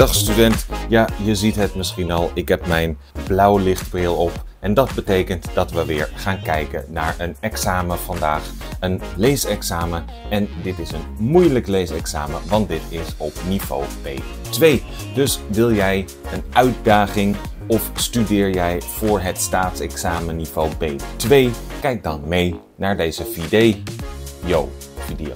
Dag student, ja je ziet het misschien al, ik heb mijn blauw lichtbril op. En dat betekent dat we weer gaan kijken naar een examen vandaag. Een leesexamen. En dit is een moeilijk leesexamen, want dit is op niveau B2. Dus wil jij een uitdaging of studeer jij voor het staatsexamen niveau B2? Kijk dan mee naar deze video. Yo, video.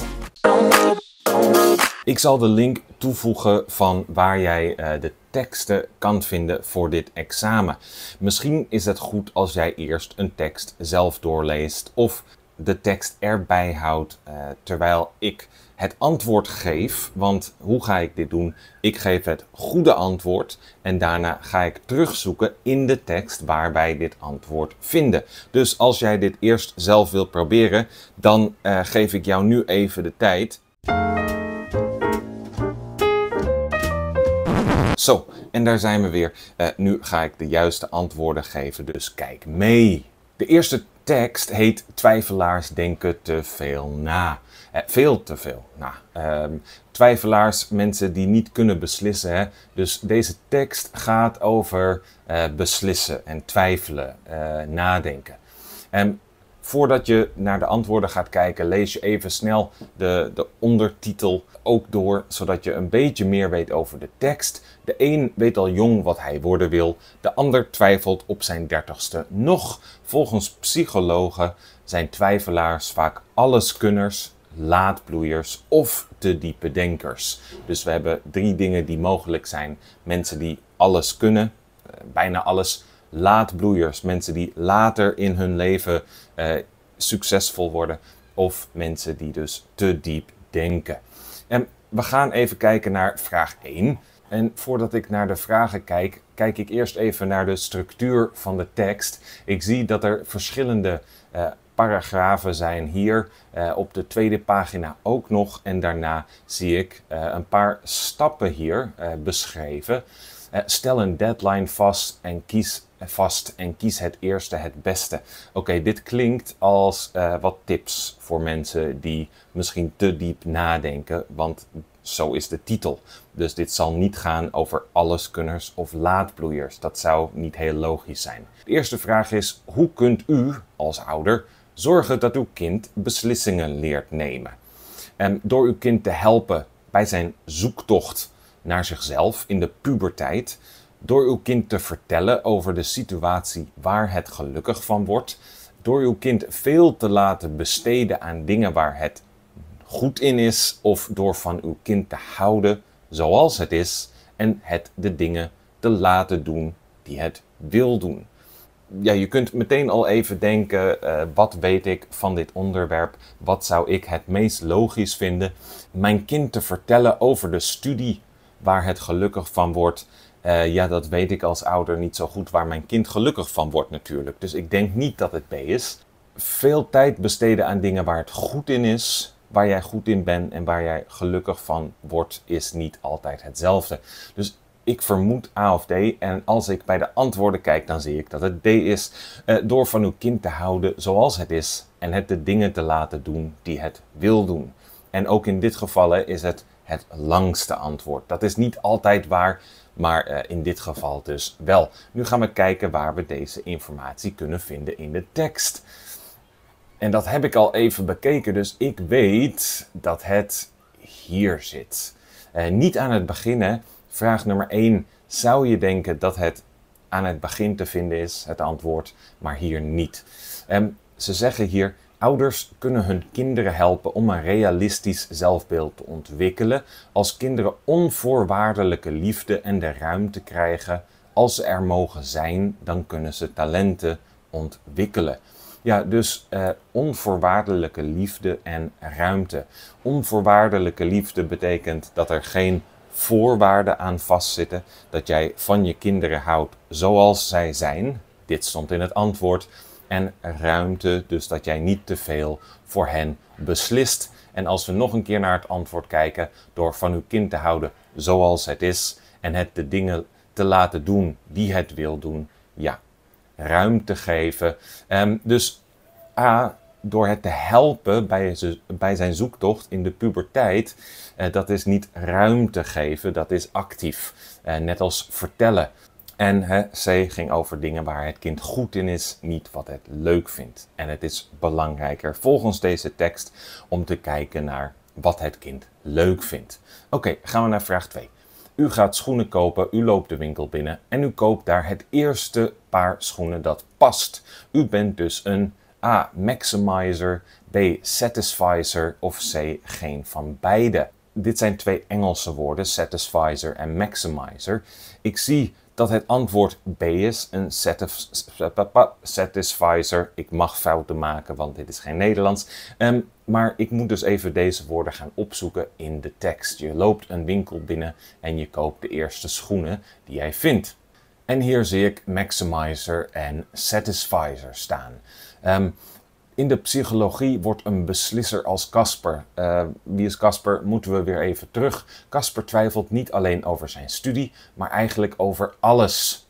Ik zal de link toevoegen van waar jij uh, de teksten kan vinden voor dit examen. Misschien is het goed als jij eerst een tekst zelf doorleest of de tekst erbij houdt uh, terwijl ik het antwoord geef. Want hoe ga ik dit doen? Ik geef het goede antwoord en daarna ga ik terugzoeken in de tekst waar wij dit antwoord vinden. Dus als jij dit eerst zelf wilt proberen, dan uh, geef ik jou nu even de tijd. Zo, en daar zijn we weer. Uh, nu ga ik de juiste antwoorden geven, dus kijk mee. De eerste tekst heet Twijfelaars denken te veel na. Eh, veel te veel na. Uh, twijfelaars, mensen die niet kunnen beslissen. Hè? Dus deze tekst gaat over uh, beslissen en twijfelen, nadenken. En Voordat je naar de antwoorden gaat kijken, lees je even snel de, de ondertitel ook door, zodat je een beetje meer weet over de tekst. De een weet al jong wat hij worden wil, de ander twijfelt op zijn dertigste nog. Volgens psychologen zijn twijfelaars vaak alleskunners, laadbloeiers of te diepe denkers. Dus we hebben drie dingen die mogelijk zijn. Mensen die alles kunnen, eh, bijna alles laadbloeiers, mensen die later in hun leven uh, succesvol worden, of mensen die dus te diep denken. En we gaan even kijken naar vraag 1. En voordat ik naar de vragen kijk, kijk ik eerst even naar de structuur van de tekst. Ik zie dat er verschillende uh, paragrafen zijn hier uh, op de tweede pagina ook nog. En daarna zie ik een paar stappen hier beschreven. Stel een deadline vast en kies vast en kies het eerste het beste. Oké, dit klinkt als uh, wat tips voor mensen die misschien te diep nadenken, want zo is de titel. Dus dit zal niet gaan over alleskunners of laadbloeiers. Dat zou niet heel logisch zijn. De eerste vraag is: hoe kunt u als ouder zorgen dat uw kind beslissingen leert nemen? En door uw kind te helpen bij zijn zoektocht naar zichzelf in de puberteit, door uw kind te vertellen over de situatie waar het gelukkig van wordt. Door uw kind veel te laten besteden aan dingen waar het goed in is. Of door van uw kind te houden zoals het is. En het de dingen te laten doen die het wil doen. Ja, je kunt meteen al even denken, uh, wat weet ik van dit onderwerp? Wat zou ik het meest logisch vinden? Mijn kind te vertellen over de studie waar het gelukkig van wordt. Uh, ja, dat weet ik als ouder niet zo goed waar mijn kind gelukkig van wordt natuurlijk. Dus ik denk niet dat het B is. Veel tijd besteden aan dingen waar het goed in is, waar jij goed in bent en waar jij gelukkig van wordt, is niet altijd hetzelfde. Dus ik vermoed A of D. En als ik bij de antwoorden kijk, dan zie ik dat het D is. Uh, door van uw kind te houden zoals het is en het de dingen te laten doen die het wil doen. En ook in dit geval is het het langste antwoord. Dat is niet altijd waar, maar uh, in dit geval dus wel. Nu gaan we kijken waar we deze informatie kunnen vinden in de tekst. En dat heb ik al even bekeken, dus ik weet dat het hier zit. Uh, niet aan het begin, Vraag nummer 1. Zou je denken dat het aan het begin te vinden is, het antwoord, maar hier niet? Um, ze zeggen hier, Ouders kunnen hun kinderen helpen om een realistisch zelfbeeld te ontwikkelen als kinderen onvoorwaardelijke liefde en de ruimte krijgen. Als ze er mogen zijn, dan kunnen ze talenten ontwikkelen. Ja, dus eh, onvoorwaardelijke liefde en ruimte. Onvoorwaardelijke liefde betekent dat er geen voorwaarden aan vastzitten, dat jij van je kinderen houdt zoals zij zijn. Dit stond in het antwoord en ruimte, dus dat jij niet te veel voor hen beslist. En als we nog een keer naar het antwoord kijken, door van uw kind te houden zoals het is en het de dingen te laten doen die het wil doen, ja, ruimte geven. Um, dus A, door het te helpen bij, zijn zoektocht in de puberteit, uh, dat is niet ruimte geven, dat is actief. Uh, net als vertellen. En hè, C ging over dingen waar het kind goed in is, niet wat het leuk vindt. En het is belangrijker volgens deze tekst om te kijken naar wat het kind leuk vindt. Oké, gaan we naar vraag 2. U gaat schoenen kopen, u loopt de winkel binnen en u koopt daar het eerste paar schoenen dat past. U bent dus een A. Maximizer, B. Satisfizer of C. Geen van beide. Dit zijn twee Engelse woorden, satisfizer en maximizer. Ik zie dat het antwoord B is, een satisfizer. Ik mag fouten maken, want dit is geen Nederlands. Um, maar ik moet dus even deze woorden gaan opzoeken in de tekst. Je loopt een winkel binnen en je koopt de eerste schoenen die jij vindt. En hier zie ik maximizer en satisfizer staan. Um, in de psychologie wordt een beslisser als Casper. Uh, wie is Casper? Moeten we weer even terug. Casper twijfelt niet alleen over zijn studie, maar eigenlijk over alles.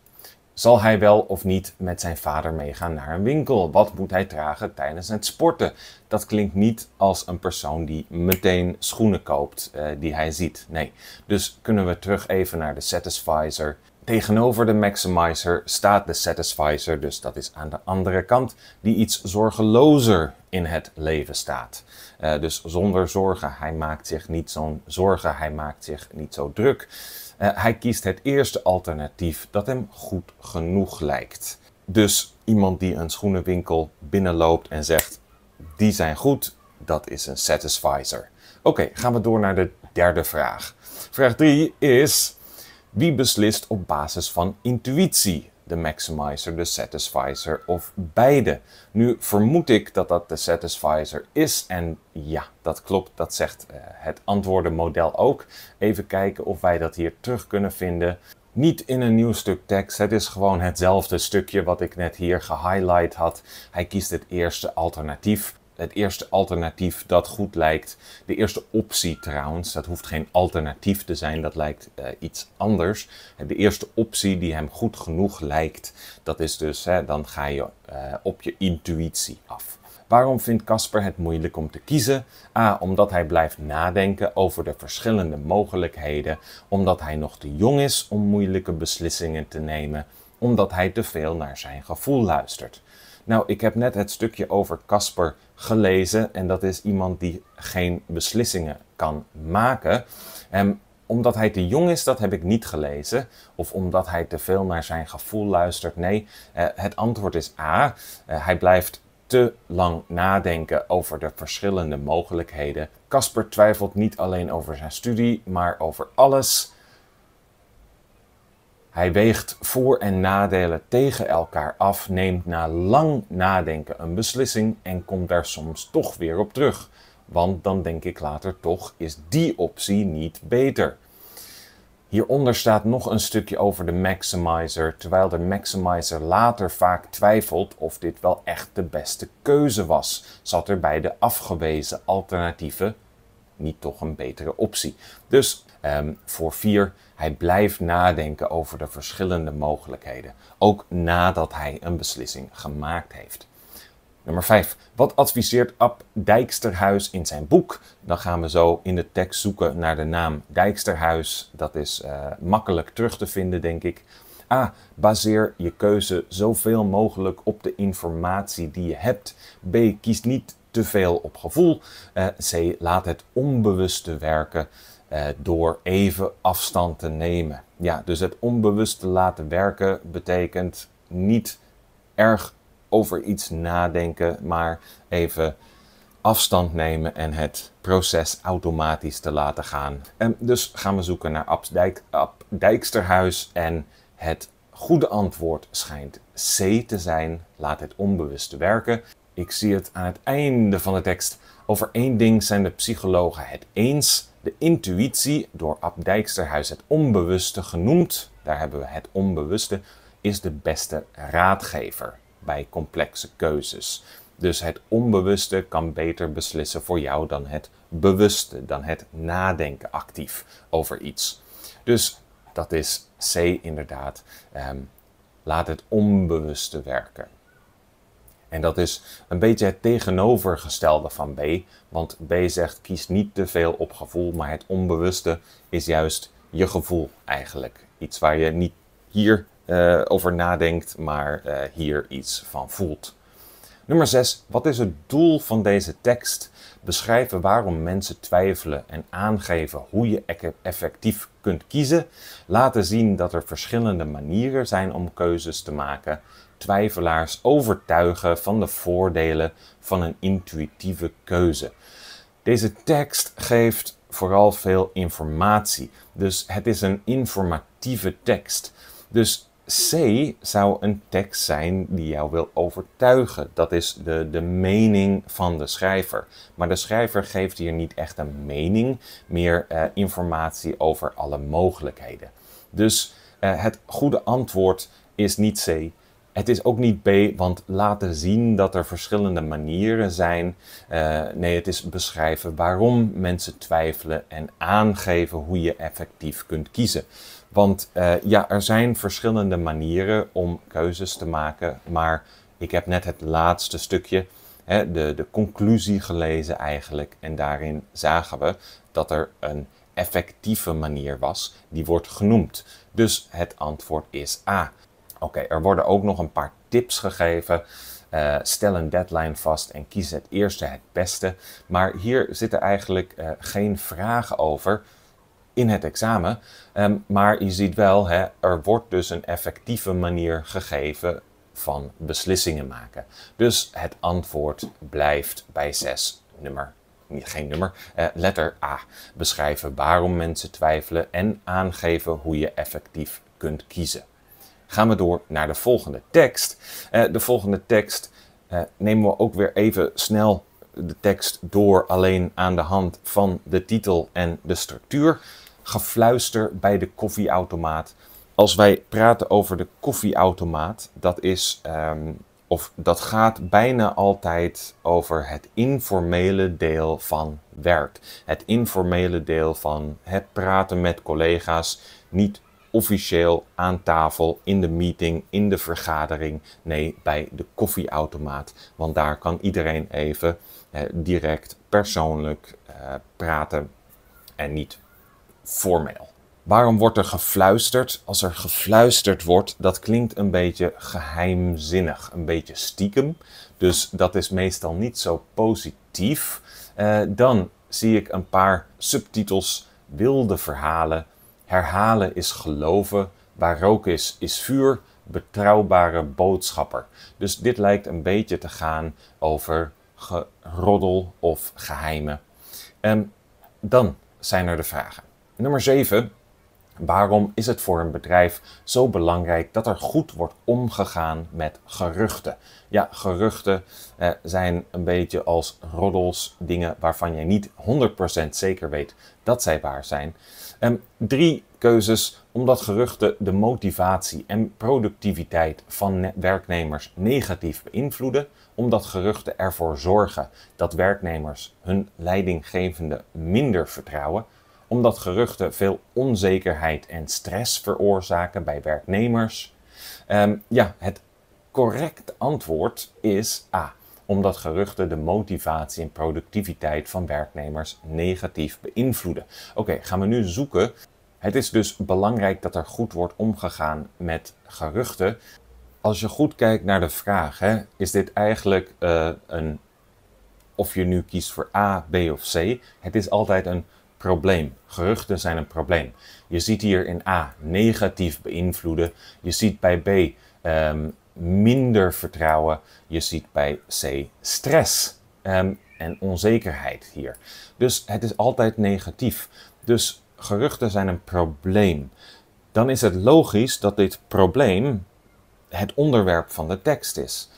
Zal hij wel of niet met zijn vader meegaan naar een winkel? Wat moet hij dragen tijdens het sporten? Dat klinkt niet als een persoon die meteen schoenen koopt uh, die hij ziet. Nee. Dus kunnen we terug even naar de Satisfizer. Tegenover de maximizer staat de satisfizer, dus dat is aan de andere kant, die iets zorgelozer in het leven staat. Uh, dus zonder zorgen, hij maakt zich niet zo'n zorgen, hij maakt zich niet zo druk. Uh, hij kiest het eerste alternatief dat hem goed genoeg lijkt. Dus iemand die een schoenenwinkel binnenloopt en zegt, die zijn goed, dat is een satisfizer. Oké, gaan we door naar de derde vraag. Vraag 3 is wie beslist op basis van intuïtie? De maximizer, de satisfizer of beide? Nu vermoed ik dat dat de satisfizer is en ja, dat klopt, dat zegt uh, het antwoordenmodel ook. Even kijken of wij dat hier terug kunnen vinden. Niet in een nieuw stuk tekst, het is gewoon hetzelfde stukje wat ik net hier gehighlight had. Hij kiest het eerste alternatief het eerste alternatief dat goed lijkt. De eerste optie trouwens, dat hoeft geen alternatief te zijn, dat lijkt uh, iets anders. De eerste optie die hem goed genoeg lijkt, dat is dus, hè, dan ga je uh, op je intuïtie af. Waarom vindt Casper het moeilijk om te kiezen? A. Omdat hij blijft nadenken over de verschillende mogelijkheden, omdat hij nog te jong is om moeilijke beslissingen te nemen, omdat hij te veel naar zijn gevoel luistert. Nou, ik heb net het stukje over Casper gelezen en dat is iemand die geen beslissingen kan maken. En omdat hij te jong is, dat heb ik niet gelezen. Of omdat hij te veel naar zijn gevoel luistert. Nee, eh, het antwoord is A. Eh, hij blijft te lang nadenken over de verschillende mogelijkheden. Casper twijfelt niet alleen over zijn studie, maar over alles hij weegt voor- en nadelen tegen elkaar af, neemt na lang nadenken een beslissing en komt daar soms toch weer op terug. Want dan denk ik later toch, is die optie niet beter? Hieronder staat nog een stukje over de maximizer, terwijl de maximizer later vaak twijfelt of dit wel echt de beste keuze was. Zat er bij de afgewezen alternatieven niet toch een betere optie? Dus um, voor vier hij blijft nadenken over de verschillende mogelijkheden, ook nadat hij een beslissing gemaakt heeft. Nummer 5. Wat adviseert Ab Dijksterhuis in zijn boek? Dan gaan we zo in de tekst zoeken naar de naam Dijksterhuis. Dat is uh, makkelijk terug te vinden, denk ik. A. Baseer je keuze zoveel mogelijk op de informatie die je hebt. B. Kies niet te veel op gevoel. Uh, C. Laat het onbewuste werken. Uh, door even afstand te nemen. Ja, dus het onbewust te laten werken betekent niet erg over iets nadenken, maar even afstand nemen en het proces automatisch te laten gaan. En dus gaan we zoeken naar Ab, Dijk, Ab Dijksterhuis en het goede antwoord schijnt C te zijn. Laat het onbewust werken. Ik zie het aan het einde van de tekst. Over één ding zijn de psychologen het eens. De intuïtie, door Ab Dijksterhuis het onbewuste genoemd, daar hebben we het onbewuste, is de beste raadgever bij complexe keuzes. Dus het onbewuste kan beter beslissen voor jou dan het bewuste, dan het nadenken actief over iets. Dus dat is C inderdaad. Um, laat het onbewuste werken. En dat is een beetje het tegenovergestelde van B. Want B zegt kies niet te veel op gevoel, maar het onbewuste is juist je gevoel eigenlijk. Iets waar je niet hier uh, over nadenkt, maar uh, hier iets van voelt. Nummer 6. Wat is het doel van deze tekst? Beschrijven waarom mensen twijfelen en aangeven hoe je effectief kunt kiezen. Laten zien dat er verschillende manieren zijn om keuzes te maken. Twijfelaars overtuigen van de voordelen van een intuïtieve keuze. Deze tekst geeft vooral veel informatie. Dus het is een informatieve tekst. Dus C zou een tekst zijn die jou wil overtuigen. Dat is de, de mening van de schrijver. Maar de schrijver geeft hier niet echt een mening, meer uh, informatie over alle mogelijkheden. Dus uh, het goede antwoord is niet C. Het is ook niet B, want laten zien dat er verschillende manieren zijn. Uh, nee, het is beschrijven waarom mensen twijfelen en aangeven hoe je effectief kunt kiezen. Want uh, ja, er zijn verschillende manieren om keuzes te maken, maar ik heb net het laatste stukje, hè, de, de conclusie gelezen eigenlijk. En daarin zagen we dat er een effectieve manier was, die wordt genoemd. Dus het antwoord is A. Oké, er worden ook nog een paar tips gegeven. Uh, stel een deadline vast en kies het eerste het beste. Maar hier zitten eigenlijk uh, geen vragen over in het examen. Um, maar je ziet wel, hè, er wordt dus een effectieve manier gegeven van beslissingen maken. Dus het antwoord blijft bij 6 nummer geen nummer, uh, letter A. Beschrijven waarom mensen twijfelen en aangeven hoe je effectief kunt kiezen. Gaan we door naar de volgende tekst. Uh, de volgende tekst uh, nemen we ook weer even snel de tekst door alleen aan de hand van de titel en de structuur gefluister bij de koffieautomaat. Als wij praten over de koffieautomaat, dat is, um, of dat gaat bijna altijd over het informele deel van werk. Het informele deel van het praten met collega's, niet officieel aan tafel, in de meeting, in de vergadering. Nee, bij de koffieautomaat. Want daar kan iedereen even eh, direct, persoonlijk eh, praten en niet formeel. Waarom wordt er gefluisterd? Als er gefluisterd wordt, dat klinkt een beetje geheimzinnig, een beetje stiekem. Dus dat is meestal niet zo positief. Uh, dan zie ik een paar subtitels, wilde verhalen. Herhalen is geloven, waar rook is, is vuur, betrouwbare boodschapper. Dus dit lijkt een beetje te gaan over geroddel of geheimen. En dan zijn er de vragen. Nummer 7. Waarom is het voor een bedrijf zo belangrijk dat er goed wordt omgegaan met geruchten? Ja, geruchten eh, zijn een beetje als roddels, dingen waarvan je niet 100% zeker weet dat zij waar zijn. Um, drie keuzes omdat geruchten de motivatie en productiviteit van werknemers negatief beïnvloeden, omdat geruchten ervoor zorgen dat werknemers hun leidinggevende minder vertrouwen omdat geruchten veel onzekerheid en stress veroorzaken bij werknemers? Um, ja, het correcte antwoord is A. Omdat geruchten de motivatie en productiviteit van werknemers negatief beïnvloeden. Oké, gaan we nu zoeken. Het is dus belangrijk dat er goed wordt omgegaan met geruchten. Als je goed kijkt naar de vraag, hè, is dit eigenlijk uh, een, of je nu kiest voor A, B of C, het is altijd een probleem. Geruchten zijn een probleem. Je ziet hier in A negatief beïnvloeden. Je ziet bij B um, minder vertrouwen. Je ziet bij C stress um, en onzekerheid hier. Dus het is altijd negatief. Dus geruchten zijn een probleem. Dan is het logisch dat dit probleem het onderwerp van de tekst is.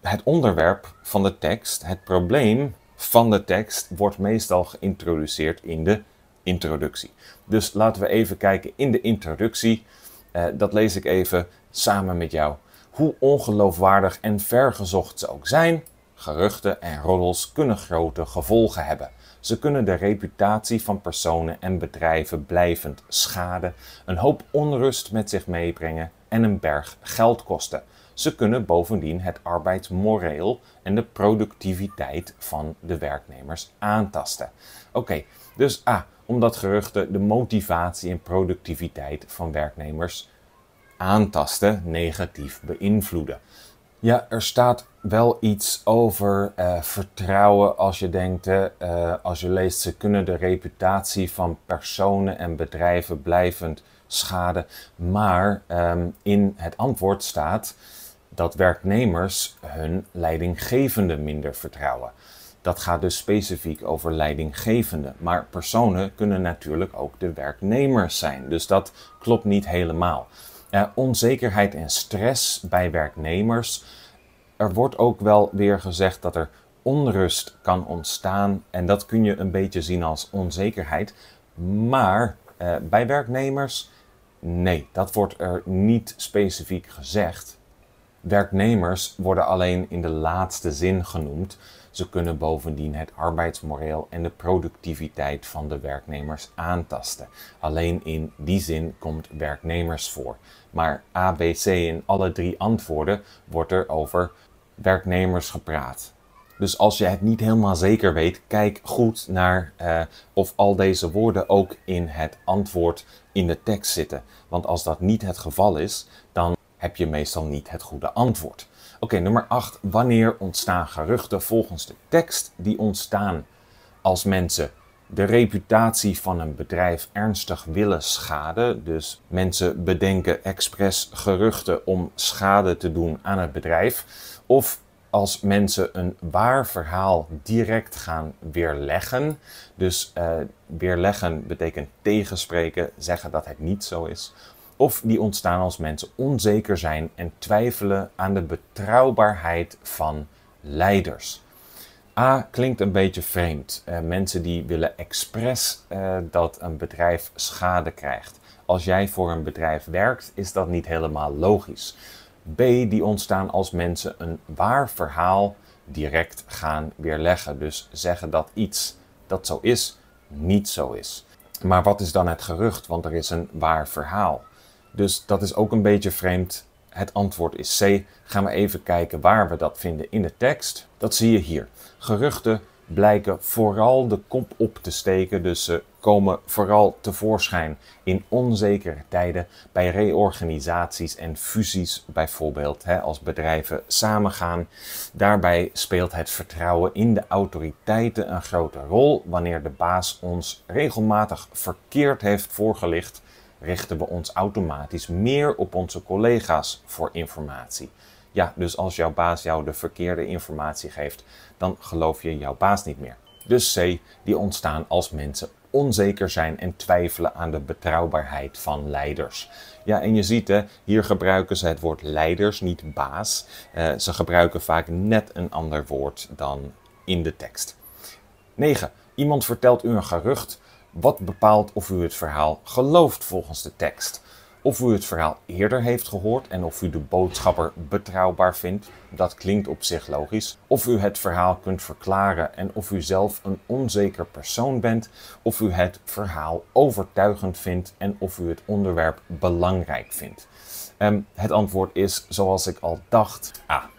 Het onderwerp van de tekst, het probleem, van de tekst wordt meestal geïntroduceerd in de introductie. Dus laten we even kijken in de introductie. Uh, dat lees ik even samen met jou. Hoe ongeloofwaardig en vergezocht ze ook zijn, geruchten en roddels kunnen grote gevolgen hebben. Ze kunnen de reputatie van personen en bedrijven blijvend schaden, een hoop onrust met zich meebrengen en een berg geld kosten. Ze kunnen bovendien het arbeidsmoreel en de productiviteit van de werknemers aantasten. Oké, dus A, omdat geruchten de motivatie en productiviteit van werknemers aantasten, negatief beïnvloeden. Ja, er staat wel iets over uh, vertrouwen als je denkt, uh, als je leest, ze kunnen de reputatie van personen en bedrijven blijvend schaden. Maar um, in het antwoord staat dat werknemers hun leidinggevende minder vertrouwen. Dat gaat dus specifiek over leidinggevende. Maar personen kunnen natuurlijk ook de werknemers zijn. Dus dat klopt niet helemaal. Uh, onzekerheid en stress bij werknemers. Er wordt ook wel weer gezegd dat er onrust kan ontstaan. En dat kun je een beetje zien als onzekerheid. Maar uh, bij werknemers, nee, dat wordt er niet specifiek gezegd. Werknemers worden alleen in de laatste zin genoemd. Ze kunnen bovendien het arbeidsmoreel en de productiviteit van de werknemers aantasten. Alleen in die zin komt werknemers voor. Maar ABC in alle drie antwoorden wordt er over werknemers gepraat. Dus als je het niet helemaal zeker weet, kijk goed naar uh, of al deze woorden ook in het antwoord in de tekst zitten. Want als dat niet het geval is, dan heb je meestal niet het goede antwoord. Oké, nummer 8. Wanneer ontstaan geruchten volgens de tekst? Die ontstaan als mensen de reputatie van een bedrijf ernstig willen schaden. Dus mensen bedenken expres geruchten om schade te doen aan het bedrijf. Of als mensen een waar verhaal direct gaan weerleggen. Dus uh, weerleggen betekent tegenspreken, zeggen dat het niet zo is. Of die ontstaan als mensen onzeker zijn en twijfelen aan de betrouwbaarheid van leiders. A klinkt een beetje vreemd. Uh, mensen die willen expres uh, dat een bedrijf schade krijgt. Als jij voor een bedrijf werkt, is dat niet helemaal logisch. B, die ontstaan als mensen een waar verhaal direct gaan weerleggen. Dus zeggen dat iets dat zo is, niet zo is. Maar wat is dan het gerucht? Want er is een waar verhaal. Dus dat is ook een beetje vreemd. Het antwoord is C. Gaan we even kijken waar we dat vinden in de tekst. Dat zie je hier. Geruchten blijken vooral de kop op te steken, dus ze komen vooral tevoorschijn in onzekere tijden bij reorganisaties en fusies bijvoorbeeld, hè, als bedrijven samengaan. Daarbij speelt het vertrouwen in de autoriteiten een grote rol. Wanneer de baas ons regelmatig verkeerd heeft voorgelicht, richten we ons automatisch meer op onze collega's voor informatie. Ja, dus als jouw baas jou de verkeerde informatie geeft, dan geloof je jouw baas niet meer. Dus C, die ontstaan als mensen onzeker zijn en twijfelen aan de betrouwbaarheid van leiders. Ja, en je ziet, hè, hier gebruiken ze het woord leiders, niet baas. Uh, ze gebruiken vaak net een ander woord dan in de tekst. 9. Iemand vertelt u een gerucht. Wat bepaalt of u het verhaal gelooft volgens de tekst? Of u het verhaal eerder heeft gehoord en of u de boodschapper betrouwbaar vindt, dat klinkt op zich logisch. Of u het verhaal kunt verklaren en of u zelf een onzeker persoon bent. Of u het verhaal overtuigend vindt en of u het onderwerp belangrijk vindt. Um, het antwoord is, zoals ik al dacht, A.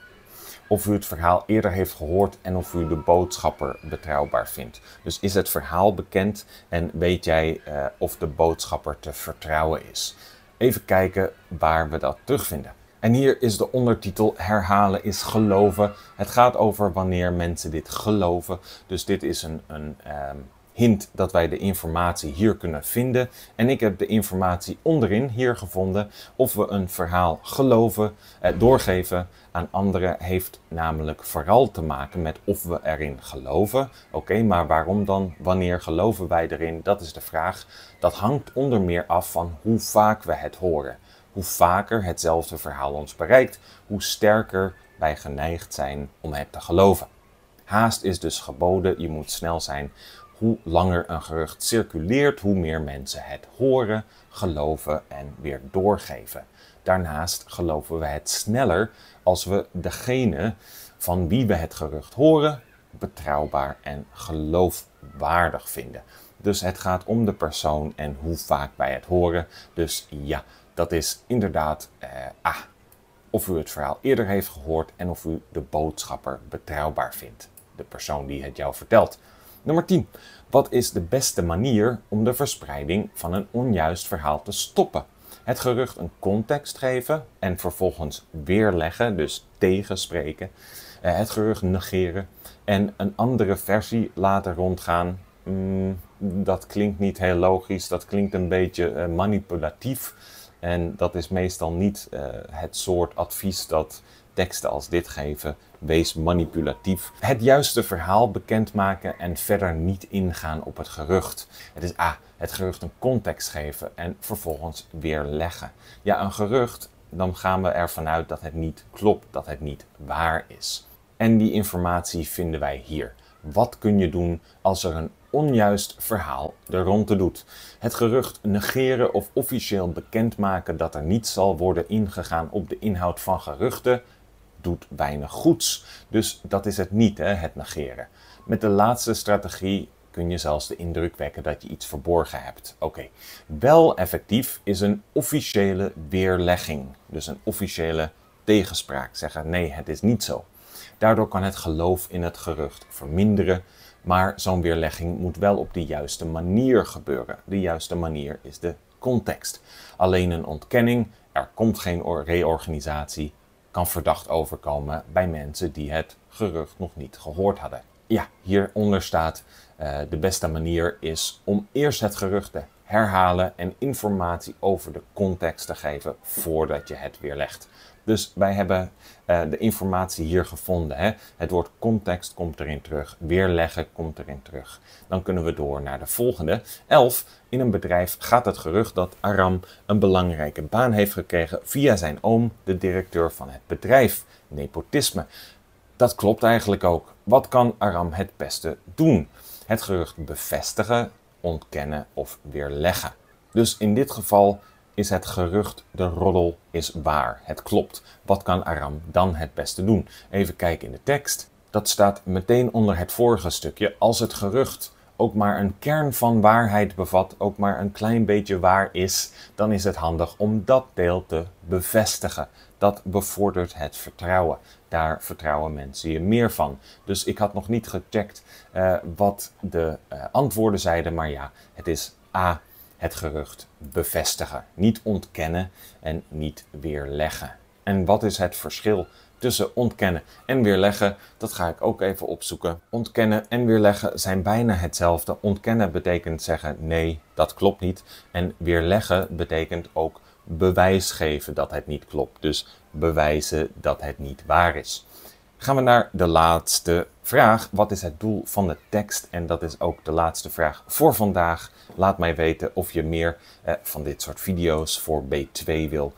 Of u het verhaal eerder heeft gehoord en of u de boodschapper betrouwbaar vindt. Dus is het verhaal bekend en weet jij uh, of de boodschapper te vertrouwen is? Even kijken waar we dat terugvinden. En hier is de ondertitel Herhalen is geloven. Het gaat over wanneer mensen dit geloven. Dus dit is een, een um, hint dat wij de informatie hier kunnen vinden. En ik heb de informatie onderin hier gevonden. Of we een verhaal geloven, eh, doorgeven aan anderen, heeft namelijk vooral te maken met of we erin geloven. Oké, maar waarom dan? Wanneer geloven wij erin? Dat is de vraag. Dat hangt onder meer af van hoe vaak we het horen. Hoe vaker hetzelfde verhaal ons bereikt, hoe sterker wij geneigd zijn om het te geloven. Haast is dus geboden, je moet snel zijn hoe langer een gerucht circuleert, hoe meer mensen het horen, geloven en weer doorgeven. Daarnaast geloven we het sneller als we degene van wie we het gerucht horen betrouwbaar en geloofwaardig vinden. Dus het gaat om de persoon en hoe vaak wij het horen. Dus ja, dat is inderdaad eh, A. of u het verhaal eerder heeft gehoord en of u de boodschapper betrouwbaar vindt. De persoon die het jou vertelt. Nummer 10. Wat is de beste manier om de verspreiding van een onjuist verhaal te stoppen? Het gerucht een context geven en vervolgens weerleggen, dus tegenspreken. Eh, het gerucht negeren en een andere versie laten rondgaan. Mm, dat klinkt niet heel logisch, dat klinkt een beetje uh, manipulatief. En dat is meestal niet uh, het soort advies dat teksten als dit geven. Wees manipulatief. Het juiste verhaal bekendmaken en verder niet ingaan op het gerucht. Het is A. Het gerucht een context geven en vervolgens weerleggen. Ja, een gerucht, dan gaan we ervan uit dat het niet klopt, dat het niet waar is. En die informatie vinden wij hier. Wat kun je doen als er een onjuist verhaal de ronde doet? Het gerucht negeren of officieel bekendmaken dat er niet zal worden ingegaan op de inhoud van geruchten doet weinig goeds. Dus dat is het niet, hè, het negeren. Met de laatste strategie kun je zelfs de indruk wekken dat je iets verborgen hebt. Oké, wel effectief is een officiële weerlegging. Dus een officiële tegenspraak. Zeggen nee, het is niet zo. Daardoor kan het geloof in het gerucht verminderen. Maar zo'n weerlegging moet wel op de juiste manier gebeuren. De juiste manier is de context. Alleen een ontkenning, er komt geen reorganisatie, kan verdacht overkomen bij mensen die het gerucht nog niet gehoord hadden. Ja, hieronder staat uh, de beste manier is om eerst het gerucht te herhalen en informatie over de context te geven voordat je het weerlegt. Dus wij hebben uh, de informatie hier gevonden. Hè? Het woord context komt erin terug, weerleggen komt erin terug. Dan kunnen we door naar de volgende. 11. In een bedrijf gaat het gerucht dat Aram een belangrijke baan heeft gekregen via zijn oom, de directeur van het bedrijf. Nepotisme. Dat klopt eigenlijk ook. Wat kan Aram het beste doen? Het gerucht bevestigen, ontkennen of weerleggen. Dus in dit geval is het gerucht de roddel is waar. Het klopt. Wat kan Aram dan het beste doen? Even kijken in de tekst. Dat staat meteen onder het vorige stukje. Als het gerucht ook maar een kern van waarheid bevat, ook maar een klein beetje waar is, dan is het handig om dat deel te bevestigen. Dat bevordert het vertrouwen. Daar vertrouwen mensen je meer van. Dus ik had nog niet gecheckt uh, wat de uh, antwoorden zeiden, maar ja, het is A het gerucht bevestigen. Niet ontkennen en niet weerleggen. En wat is het verschil tussen ontkennen en weerleggen? Dat ga ik ook even opzoeken. Ontkennen en weerleggen zijn bijna hetzelfde. Ontkennen betekent zeggen nee, dat klopt niet. En weerleggen betekent ook bewijs geven dat het niet klopt. Dus bewijzen dat het niet waar is. Gaan we naar de laatste vraag. Wat is het doel van de tekst? En dat is ook de laatste vraag voor vandaag. Laat mij weten of je meer eh, van dit soort video's voor B2 wil.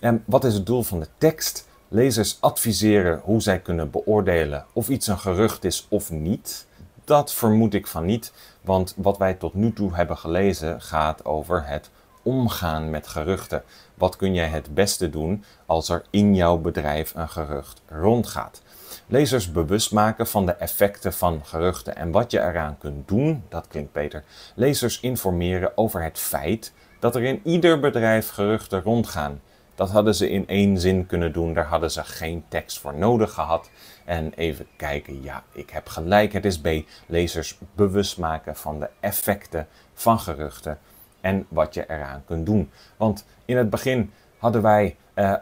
En wat is het doel van de tekst? Lezers adviseren hoe zij kunnen beoordelen of iets een gerucht is of niet. Dat vermoed ik van niet, want wat wij tot nu toe hebben gelezen gaat over het omgaan met geruchten. Wat kun jij het beste doen als er in jouw bedrijf een gerucht rondgaat? Lezers bewust maken van de effecten van geruchten en wat je eraan kunt doen, dat klinkt beter. Lezers informeren over het feit dat er in ieder bedrijf geruchten rondgaan. Dat hadden ze in één zin kunnen doen, daar hadden ze geen tekst voor nodig gehad. En even kijken, ja, ik heb gelijk, het is B. Lezers bewust maken van de effecten van geruchten en wat je eraan kunt doen. Want in het begin hadden wij uh,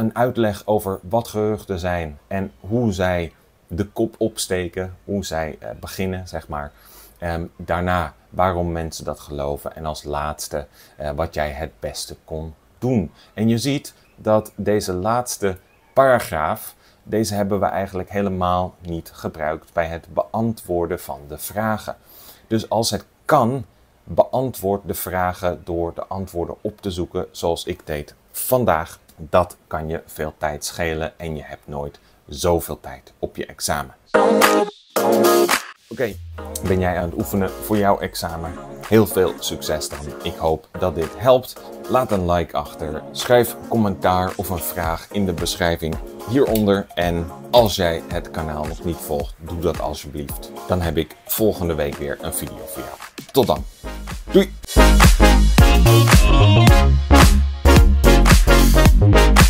een uitleg over wat geruchten zijn en hoe zij de kop opsteken, hoe zij uh, beginnen, zeg maar. Um, daarna waarom mensen dat geloven en als laatste uh, wat jij het beste kon doen. En je ziet dat deze laatste paragraaf, deze hebben we eigenlijk helemaal niet gebruikt bij het beantwoorden van de vragen. Dus als het kan, beantwoord de vragen door de antwoorden op te zoeken zoals ik deed vandaag. Dat kan je veel tijd schelen en je hebt nooit zoveel tijd op je examen. Oké, ben jij aan het oefenen voor jouw examen? Heel veel succes dan. Ik hoop dat dit helpt. Laat een like achter. Schrijf commentaar of een vraag in de beschrijving hieronder. En als jij het kanaal nog niet volgt, doe dat alsjeblieft. Dan heb ik volgende week weer een video voor jou. Tot dan. Doei! Thank